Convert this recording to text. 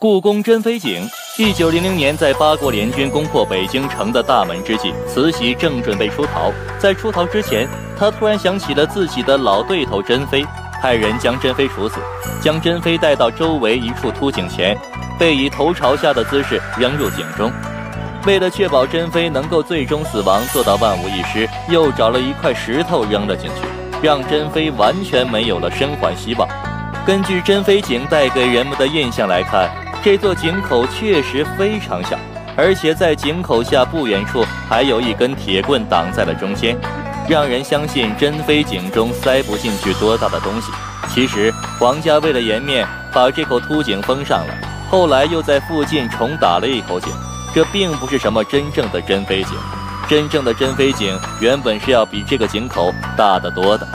故宫珍妃井，一九零零年，在八国联军攻破北京城的大门之际，慈禧正准备出逃。在出逃之前，她突然想起了自己的老对头珍妃，派人将珍妃处死，将珍妃带到周围一处凸井前，被以头朝下的姿势扔入井中。为了确保珍妃能够最终死亡，做到万无一失，又找了一块石头扔了进去，让珍妃完全没有了生还希望。根据珍妃井带给人们的印象来看。这座井口确实非常小，而且在井口下不远处还有一根铁棍挡在了中间，让人相信珍妃井中塞不进去多大的东西。其实皇家为了颜面，把这口凸井封上了，后来又在附近重打了一口井，这并不是什么真正的珍妃井。真正的珍妃井原本是要比这个井口大得多的。